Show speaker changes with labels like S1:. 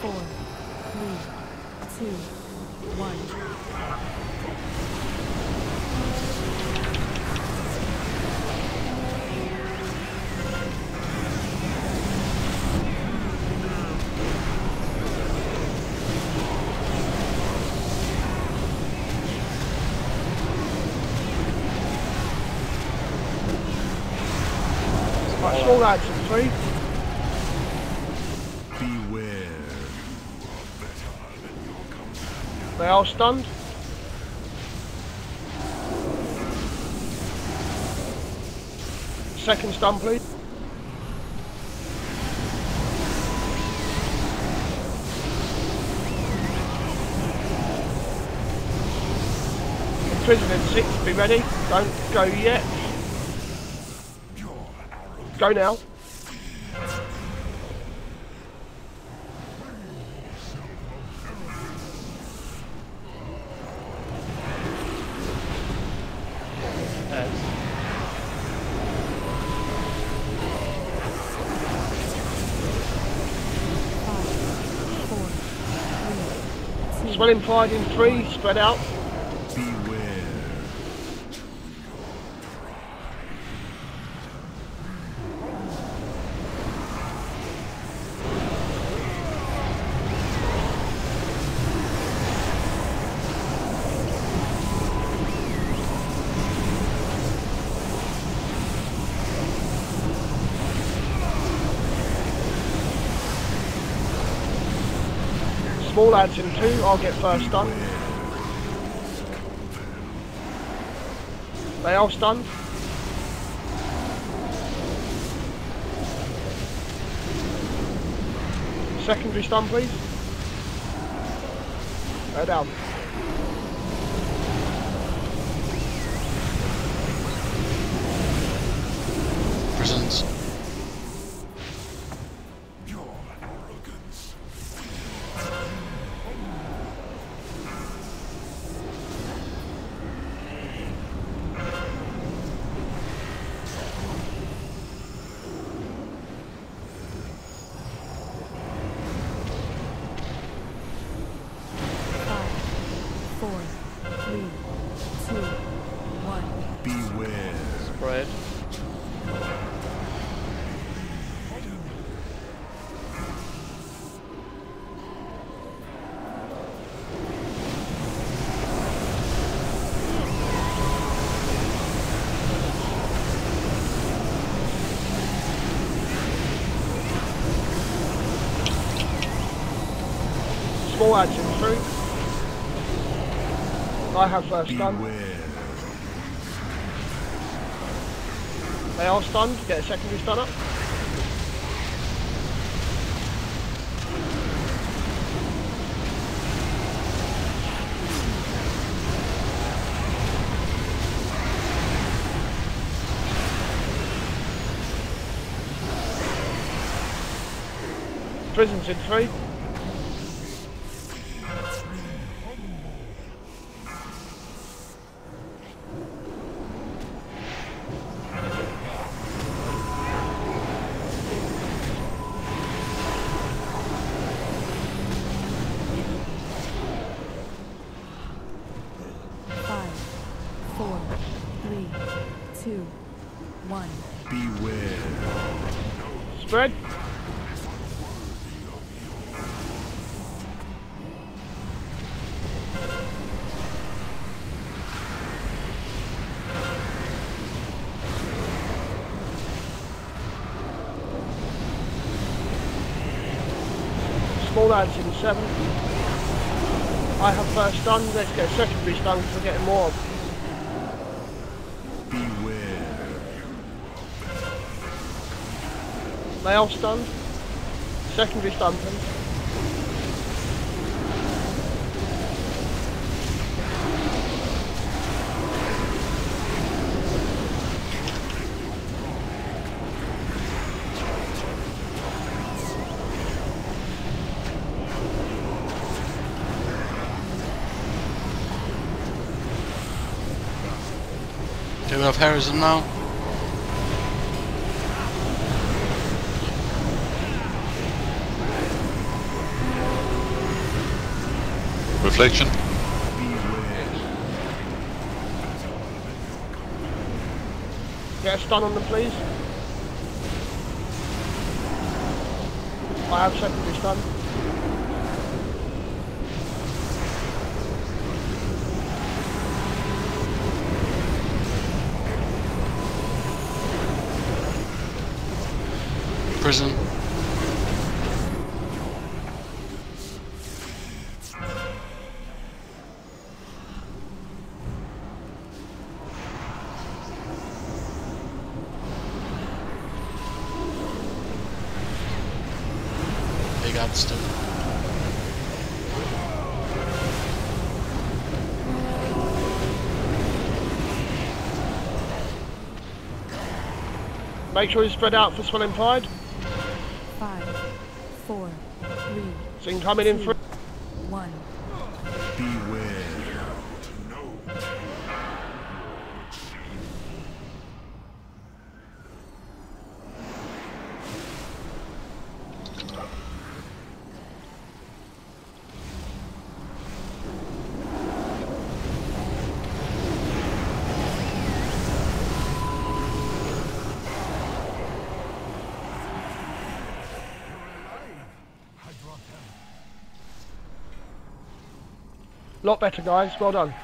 S1: four, three, two, one.
S2: Right, action, three. They are stunned. Second stun, please. Prison in six, be ready. Don't go yet. Go now.
S1: Five, four, two,
S2: Swelling in three, spread out. Small adds in two, I'll get first stun. They are stunned. Secondary stun, please. They're down.
S3: Prisons.
S2: Adds in. I have first.
S4: Beware.
S2: They are stunned. Get a secondary stun up. Prisons in three.
S1: Two, one.
S4: Beware.
S2: Spread. Small adds in seven. I have first stun. Let's get a secondary stun because we're getting more.
S4: Beware.
S2: Are stunned. Secondary stun, please.
S3: Do we have heroism now?
S5: Reflection.
S2: Get a stun on them, please. I have secondary stun.
S3: Prison. Big.
S2: Make sure you spread out for swelling pride.
S1: Five, four, three,
S2: So you can come in in three.
S1: one.
S4: Beware.
S2: Lot better, guys. Well done.